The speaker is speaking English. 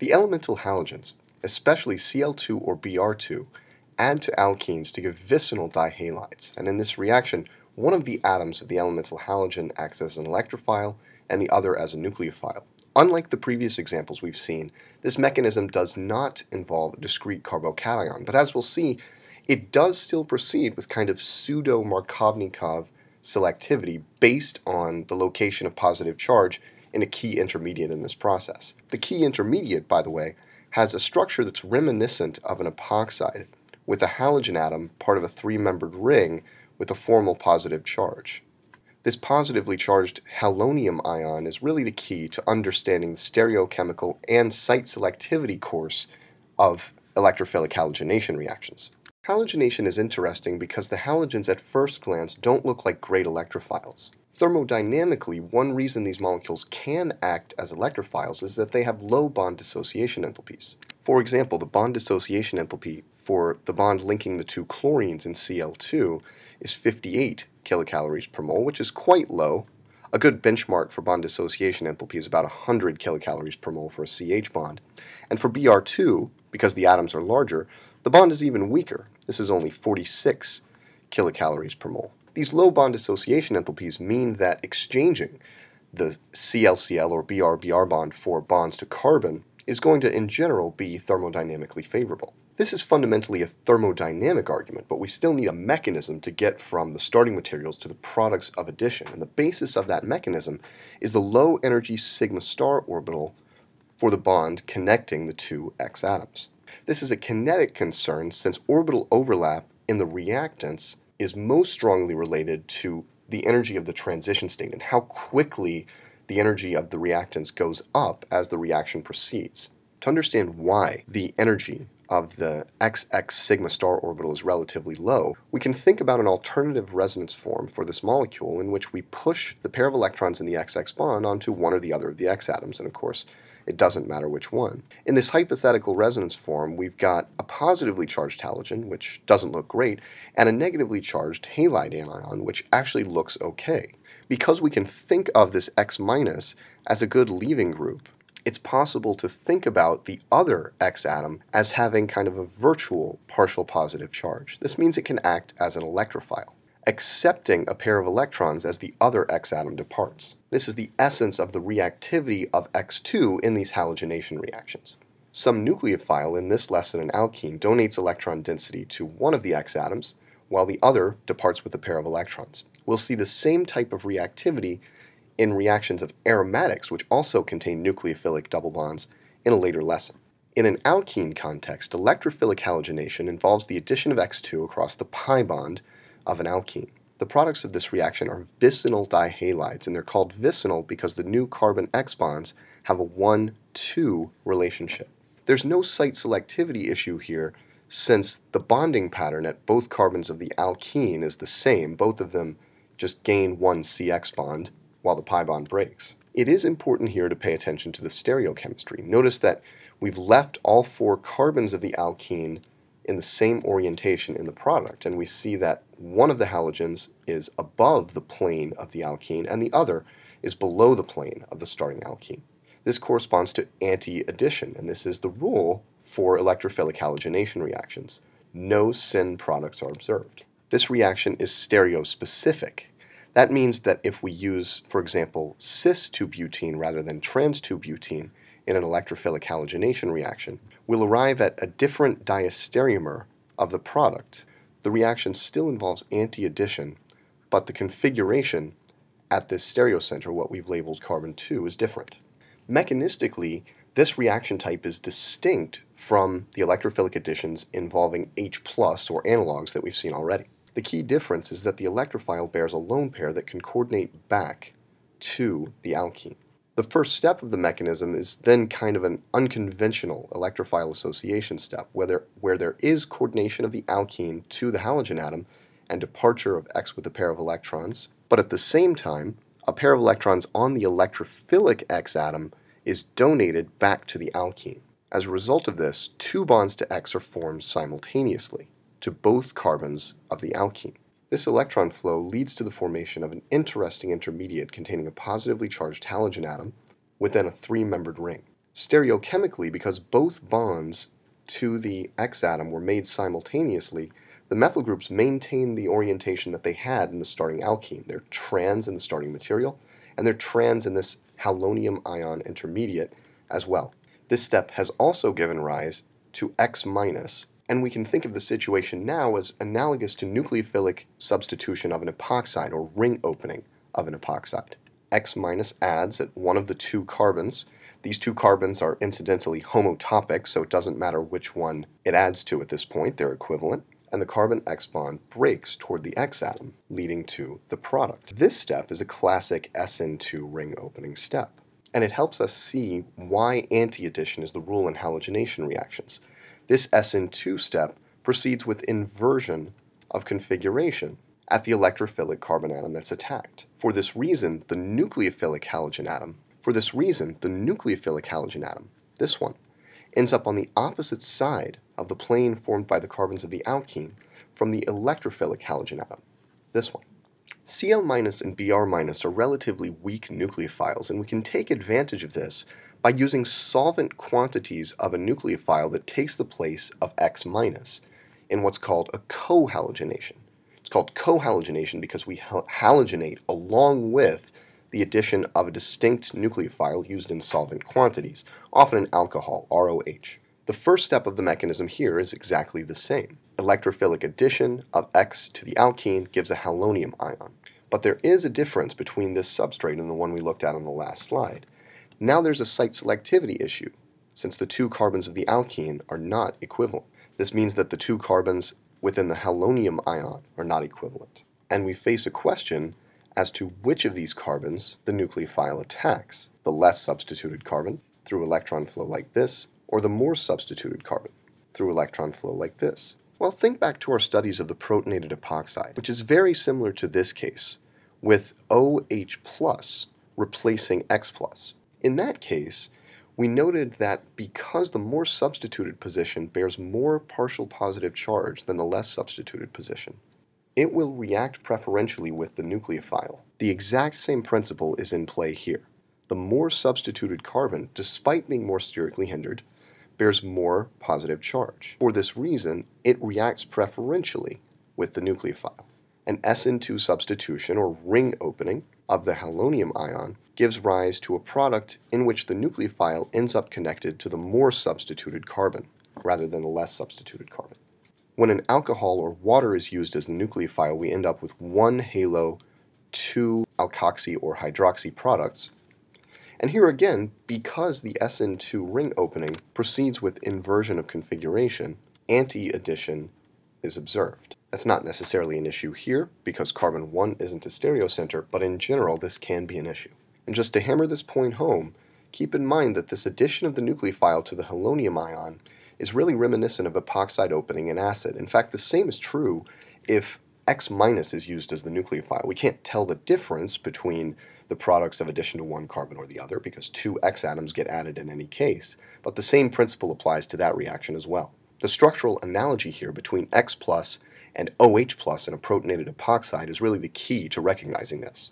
The elemental halogens, especially Cl2 or Br2, add to alkenes to give vicinal dihalides, and in this reaction, one of the atoms of the elemental halogen acts as an electrophile and the other as a nucleophile. Unlike the previous examples we've seen, this mechanism does not involve a discrete carbocation, but as we'll see, it does still proceed with kind of pseudo-Markovnikov selectivity based on the location of positive charge in a key intermediate in this process. The key intermediate, by the way, has a structure that's reminiscent of an epoxide, with a halogen atom part of a three-membered ring with a formal positive charge. This positively charged halonium ion is really the key to understanding the stereochemical and site selectivity course of electrophilic halogenation reactions. Halogenation is interesting because the halogens at first glance don't look like great electrophiles. Thermodynamically, one reason these molecules can act as electrophiles is that they have low bond dissociation enthalpies. For example, the bond dissociation enthalpy for the bond linking the two chlorines in Cl2 is 58 kilocalories per mole, which is quite low. A good benchmark for bond dissociation enthalpy is about 100 kilocalories per mole for a CH bond. And for Br2, because the atoms are larger, the bond is even weaker. This is only 46 kilocalories per mole. These low bond dissociation enthalpies mean that exchanging the ClCl or Br-Br bond for bonds to carbon is going to, in general, be thermodynamically favorable. This is fundamentally a thermodynamic argument, but we still need a mechanism to get from the starting materials to the products of addition, and the basis of that mechanism is the low energy sigma star orbital for the bond connecting the two X atoms. This is a kinetic concern since orbital overlap in the reactants is most strongly related to the energy of the transition state and how quickly the energy of the reactants goes up as the reaction proceeds. To understand why the energy of the XX sigma star orbital is relatively low, we can think about an alternative resonance form for this molecule in which we push the pair of electrons in the XX bond onto one or the other of the X atoms, and of course, it doesn't matter which one. In this hypothetical resonance form, we've got a positively charged halogen, which doesn't look great, and a negatively charged halide anion, which actually looks okay. Because we can think of this X minus as a good leaving group, it's possible to think about the other X atom as having kind of a virtual partial positive charge. This means it can act as an electrophile, accepting a pair of electrons as the other X atom departs. This is the essence of the reactivity of X2 in these halogenation reactions. Some nucleophile in this lesson in alkene donates electron density to one of the X atoms, while the other departs with a pair of electrons. We'll see the same type of reactivity in reactions of aromatics, which also contain nucleophilic double bonds, in a later lesson. In an alkene context, electrophilic halogenation involves the addition of X2 across the pi bond of an alkene. The products of this reaction are vicinal dihalides, and they're called vicinal because the new carbon X bonds have a 1-2 relationship. There's no site selectivity issue here since the bonding pattern at both carbons of the alkene is the same, both of them just gain one CX bond, while the pi bond breaks. It is important here to pay attention to the stereochemistry. Notice that we've left all four carbons of the alkene in the same orientation in the product, and we see that one of the halogens is above the plane of the alkene and the other is below the plane of the starting alkene. This corresponds to anti-addition, and this is the rule for electrophilic halogenation reactions. No syn products are observed. This reaction is stereospecific, that means that if we use, for example, cis-2-butene rather than trans-2-butene in an electrophilic halogenation reaction, we'll arrive at a different diastereomer of the product. The reaction still involves anti-addition, but the configuration at this stereocenter, what we've labeled carbon 2, is different. Mechanistically, this reaction type is distinct from the electrophilic additions involving H plus or analogs that we've seen already. The key difference is that the electrophile bears a lone pair that can coordinate back to the alkene. The first step of the mechanism is then kind of an unconventional electrophile association step, where there, where there is coordination of the alkene to the halogen atom and departure of X with a pair of electrons, but at the same time, a pair of electrons on the electrophilic X atom is donated back to the alkene. As a result of this, two bonds to X are formed simultaneously to both carbons of the alkene. This electron flow leads to the formation of an interesting intermediate containing a positively charged halogen atom within a three-membered ring. Stereochemically, because both bonds to the X atom were made simultaneously, the methyl groups maintain the orientation that they had in the starting alkene. They're trans in the starting material, and they're trans in this halonium ion intermediate as well. This step has also given rise to X minus, and we can think of the situation now as analogous to nucleophilic substitution of an epoxide or ring opening of an epoxide. X minus adds at one of the two carbons. These two carbons are incidentally homotopic, so it doesn't matter which one it adds to at this point, they're equivalent and the carbon X bond breaks toward the X atom, leading to the product. This step is a classic SN2 ring opening step, and it helps us see why anti-addition is the rule in halogenation reactions. This SN2 step proceeds with inversion of configuration at the electrophilic carbon atom that's attacked. For this reason, the nucleophilic halogen atom, for this reason, the nucleophilic halogen atom, this one, ends up on the opposite side of the plane formed by the carbons of the alkene from the electrophilic halogen atom, this one. Cl- and Br- are relatively weak nucleophiles, and we can take advantage of this by using solvent quantities of a nucleophile that takes the place of X- minus in what's called a cohalogenation. It's called cohalogenation because we halogenate along with the addition of a distinct nucleophile used in solvent quantities, often an alcohol, ROH. The first step of the mechanism here is exactly the same. Electrophilic addition of X to the alkene gives a halonium ion. But there is a difference between this substrate and the one we looked at on the last slide. Now there's a site selectivity issue, since the two carbons of the alkene are not equivalent. This means that the two carbons within the halonium ion are not equivalent. And we face a question as to which of these carbons the nucleophile attacks, the less substituted carbon through electron flow like this, or the more substituted carbon through electron flow like this. Well, think back to our studies of the protonated epoxide, which is very similar to this case, with OH plus replacing X plus. In that case, we noted that because the more substituted position bears more partial positive charge than the less substituted position, it will react preferentially with the nucleophile. The exact same principle is in play here. The more substituted carbon, despite being more sterically hindered, bears more positive charge. For this reason, it reacts preferentially with the nucleophile. An SN2 substitution or ring opening of the halonium ion gives rise to a product in which the nucleophile ends up connected to the more substituted carbon rather than the less substituted carbon. When an alcohol or water is used as the nucleophile, we end up with one halo, two alkoxy or hydroxy products. And here again, because the SN2 ring opening proceeds with inversion of configuration, anti-addition is observed. That's not necessarily an issue here because carbon 1 isn't a stereocenter, but in general this can be an issue. And just to hammer this point home, keep in mind that this addition of the nucleophile to the halonium ion is really reminiscent of epoxide opening in acid. In fact, the same is true if X minus is used as the nucleophile. We can't tell the difference between the products of addition to one carbon or the other because two X atoms get added in any case, but the same principle applies to that reaction as well. The structural analogy here between X plus and OH plus in a protonated epoxide is really the key to recognizing this.